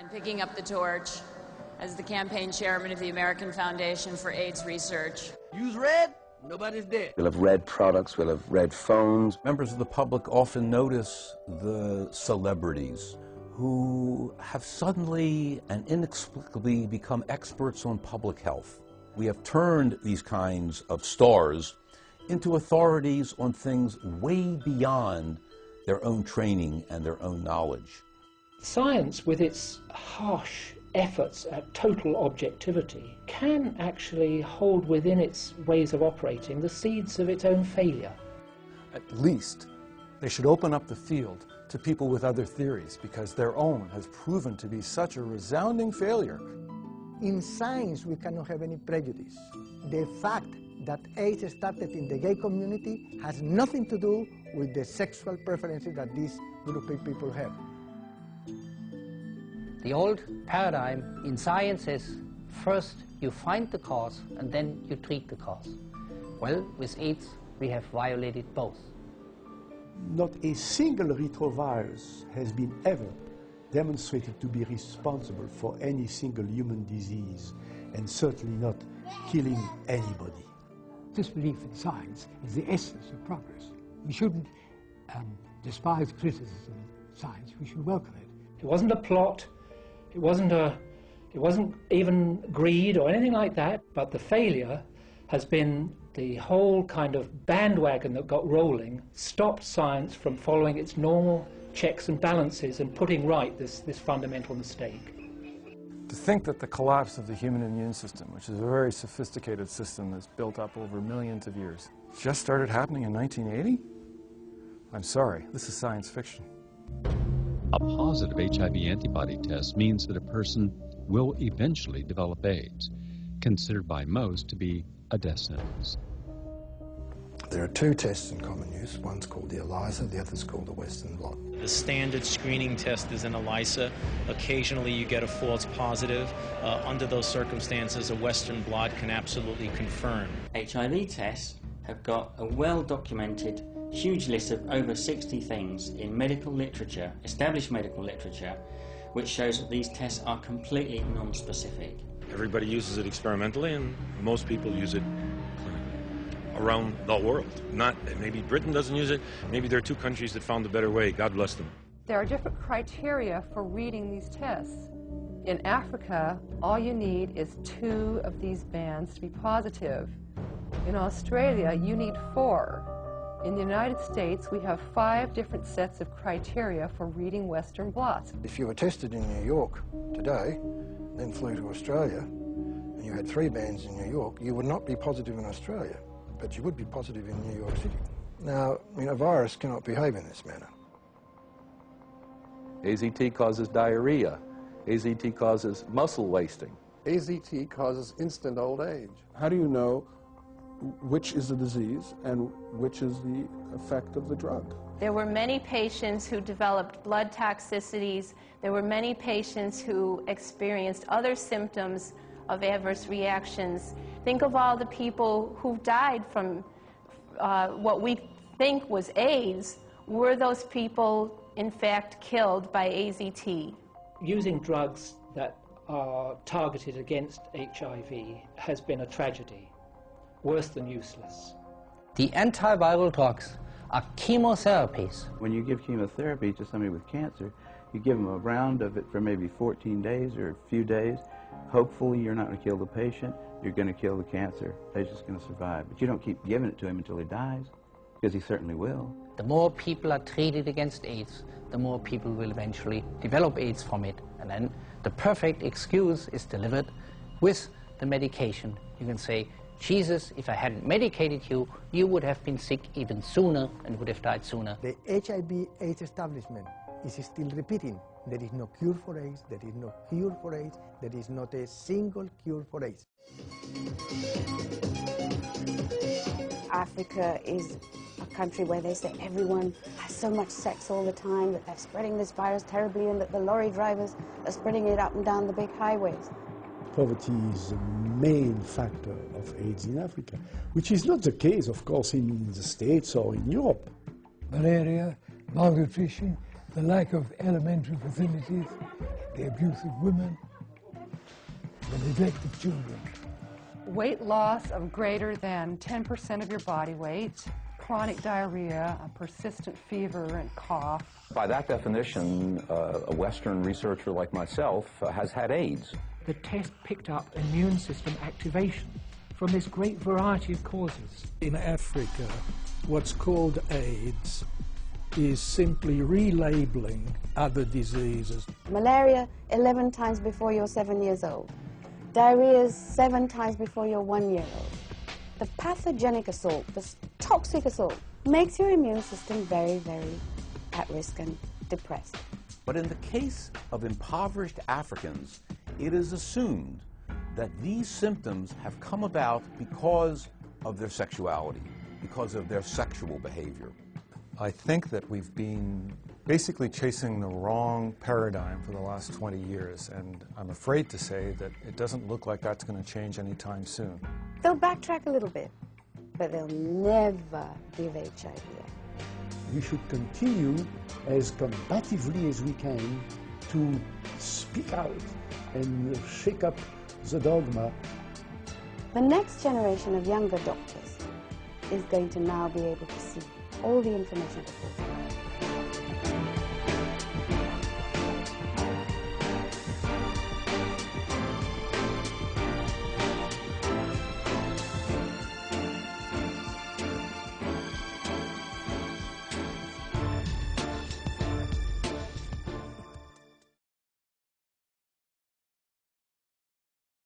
And picking up the torch as the campaign chairman of the American Foundation for AIDS Research. Use red, nobody's dead. We'll have red products, we'll have red phones. Members of the public often notice the celebrities who have suddenly and inexplicably become experts on public health. We have turned these kinds of stars into authorities on things way beyond their own training and their own knowledge. Science, with its harsh efforts at total objectivity, can actually hold within its ways of operating the seeds of its own failure. At least they should open up the field to people with other theories because their own has proven to be such a resounding failure. In science, we cannot have any prejudice. The fact that AIDS started in the gay community has nothing to do with the sexual preferences that these group of people have. The old paradigm in science is first you find the cause and then you treat the cause. Well, with AIDS, we have violated both. Not a single retrovirus has been ever demonstrated to be responsible for any single human disease, and certainly not killing anybody. Disbelief in science is the essence of progress. We shouldn't um, despise criticism of science, we should welcome it. It wasn't a plot, it wasn't, a, it wasn't even greed or anything like that, but the failure has been the whole kind of bandwagon that got rolling stopped science from following its normal checks and balances and putting right this, this fundamental mistake. To think that the collapse of the human immune system, which is a very sophisticated system that's built up over millions of years, just started happening in 1980? I'm sorry, this is science fiction. A positive HIV antibody test means that a person will eventually develop AIDS, considered by most to be a death sentence. There are two tests in common use. One's called the ELISA, the other's called the Western blot. The standard screening test is an ELISA. Occasionally you get a false positive. Uh, under those circumstances, a Western blot can absolutely confirm. HIV tests have got a well-documented huge list of over 60 things in medical literature, established medical literature, which shows that these tests are completely non-specific. Everybody uses it experimentally, and most people use it around the world. Not maybe Britain doesn't use it. Maybe there are two countries that found a better way. God bless them. There are different criteria for reading these tests. In Africa, all you need is two of these bands to be positive. In Australia, you need four. In the United States, we have five different sets of criteria for reading Western blots. If you were tested in New York today, then flew to Australia, and you had three bands in New York, you would not be positive in Australia, but you would be positive in New York City. Now, I mean, a virus cannot behave in this manner. AZT causes diarrhea. AZT causes muscle wasting. AZT causes instant old age. How do you know which is the disease and which is the effect of the drug? There were many patients who developed blood toxicities. There were many patients who experienced other symptoms of adverse reactions. Think of all the people who died from uh, what we think was AIDS. Were those people, in fact, killed by AZT? Using drugs that are targeted against HIV has been a tragedy, worse than useless. The antiviral drugs are chemotherapies. When you give chemotherapy to somebody with cancer, you give them a round of it for maybe 14 days or a few days. Hopefully you're not going to kill the patient, you're going to kill the cancer. The patient's going to survive. But you don't keep giving it to him until he dies, because he certainly will. The more people are treated against AIDS, the more people will eventually develop AIDS from it. And then the perfect excuse is delivered with the medication. You can say, Jesus, if I hadn't medicated you, you would have been sick even sooner and would have died sooner. The HIV AIDS establishment is still repeating there is no cure for AIDS, there is no cure for AIDS, there is not a single cure for AIDS. Africa is a country where they say everyone has so much sex all the time, that they're spreading this virus terribly, and that the lorry drivers are spreading it up and down the big highways. Poverty is the main factor of AIDS in Africa, which is not the case, of course, in the States or in Europe. Malaria, malnutrition, the lack of elementary facilities, the abuse of women, the neglect of children. Weight loss of greater than 10% of your body weight, chronic diarrhea, a persistent fever and cough. By that definition, uh, a Western researcher like myself uh, has had AIDS. The test picked up immune system activation from this great variety of causes. In Africa, what's called AIDS is simply relabeling other diseases. Malaria 11 times before you're seven years old. Diarrhea is seven times before you're one year old. The pathogenic assault, the toxic assault, makes your immune system very, very at risk and depressed. But in the case of impoverished Africans, it is assumed that these symptoms have come about because of their sexuality, because of their sexual behavior. I think that we've been basically chasing the wrong paradigm for the last 20 years, and I'm afraid to say that it doesn't look like that's going to change anytime soon. They'll backtrack a little bit, but they'll never give HIV. We should continue as combatively as we can to speak out and shake up the dogma. The next generation of younger doctors is going to now be able to see all the information before.